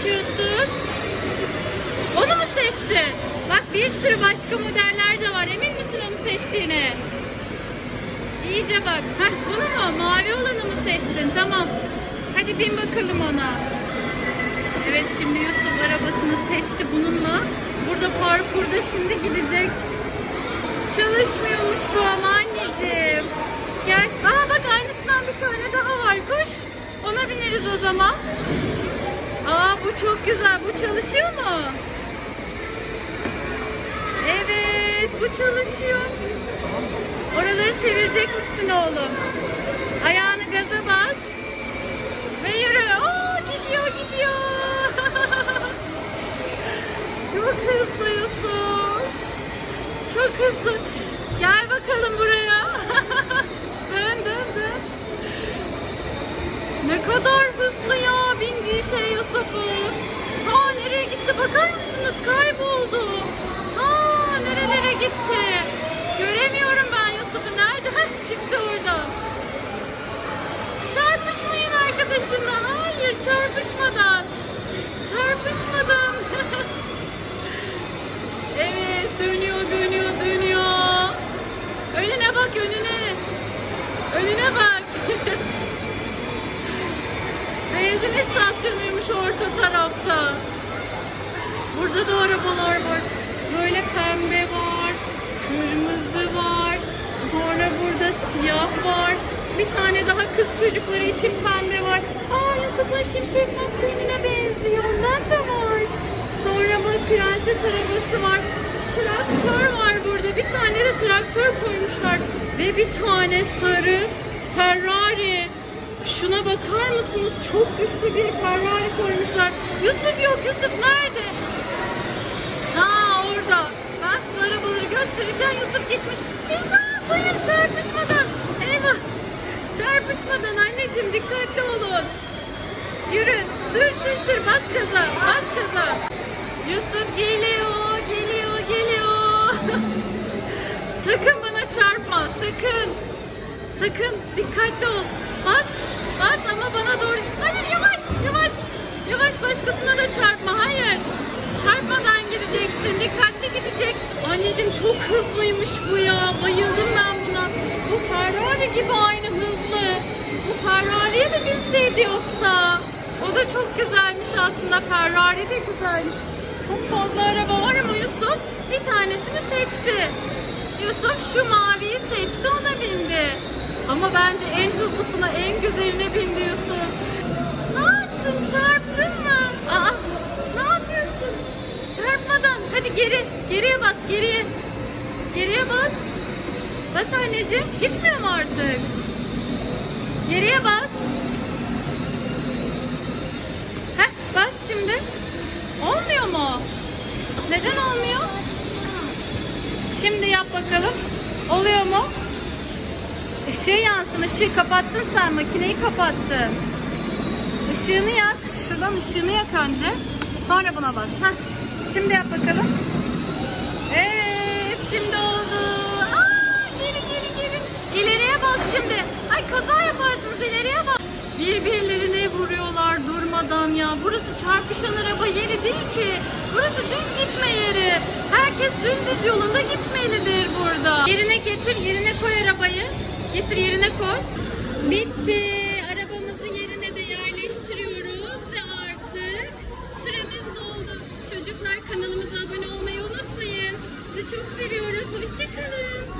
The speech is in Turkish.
seçiyorsun? Onu mu seçtin? Bak bir sürü başka modeller de var. Emin misin onu seçtiğine? İyice bak. Heh, bunu mu? Mavi olanı mı seçtin? Tamam. Hadi bin bakalım ona. Evet şimdi Yusuf arabasını seçti bununla. Burada parkurda şimdi gidecek. Çalışmıyormuş bu ama anneciğim. Gel. Aa bak aynısından bir tane daha var. Koş. Ona bineriz o zaman. Çok güzel. Bu çalışıyor mu? Evet bu çalışıyor. Oraları çevirecek misin oğlum? Ayağını gaza bas. Ve yürü. Aa gidiyor gidiyor. Çok hızlı Yusuf. Çok hızlı. Gel bakalım buraya. Gitti bakar mısınız? Kayboldu. Ta nerelere gitti? Göremiyorum ben Yusuf'u. Nerede? Heh, çıktı orada. Çarpışmayın arkadaşınla. Hayır çarpışmadan. Çarpışmadan. evet dönüyor dönüyor dönüyor. Önüne bak önüne. Önüne bak. Benzin istasyonuymuş orta tarafta. Burada da arabalar var. Böyle pembe var, kırmızı var. Sonra burada siyah var. Bir tane daha kız çocukları için pembe var. Aa Yusuf'un Şimşek McQueen'ine benziyor. Ondan da var. Sonra bak prenses arabası var. Traktör var burada. Bir tane de traktör koymuşlar. Ve bir tane sarı Ferrari. Şuna bakar mısınız? Çok güçlü bir Ferrari koymuşlar. Yusuf yok. Yusuf nerede? Ta orada. Ben size arabaları gösterirken Yusuf gitmiş. Eyvah! Hayır çarpışmadan. Eyvah! Çarpışmadan anneciğim dikkatli olun. Yürü. Sür sür sür. Bas gaza. Bas gaza. Yusuf geliyor. Geliyor. Geliyor. sakın bana çarpma. Sakın. Sakın. Dikkatli ol. Bas. Bas ama bana doğru. Hayır yavaş. Yavaş. Yavaş başkasına Anneciğim çok hızlıymış bu ya. Bayıldım ben buna. Bu Ferrari gibi aynı hızlı. Bu Ferrari'ye mi binseydi yoksa? O da çok güzelmiş aslında. Ferrari de güzelmiş. Çok fazla araba var ama Yusuf bir tanesini seçti. Yusuf şu maviyi seçti ona bindi. Ama bence en hızlısına en güzeline bindi Yusuf. Geri. Geriye bas. Geriye. Geriye bas. Bas anneciğim. Gitmiyor mu artık? Geriye bas. Heh, bas şimdi. Olmuyor mu? Neden olmuyor? Şimdi yap bakalım. Oluyor mu? Işığı yansın. Işığı kapattın sen. Makineyi kapattın. Işığını yak. Şuradan ışığını yak önce. Sonra buna bas. Heh. Şimdi yap bakalım. Şimdi oldu. Aa, geri geri geri. İleriye bas şimdi. Ay kaza yaparsınız. ileriye bas. Birbirlerine vuruyorlar durmadan ya. Burası çarpışan araba yeri değil ki. Burası düz gitme yeri. Herkes dümdüz yolunda gitmelidir burada. Yerine getir, yerine koy arabayı. Getir yerine koy. Bitti. Arabamızı yerine de yerleştiriyoruz ve artık süremiz doldu. Çocuklar kanalımıza abone unutmayın. Sizi çok seviyoruz. Hoşçakalın.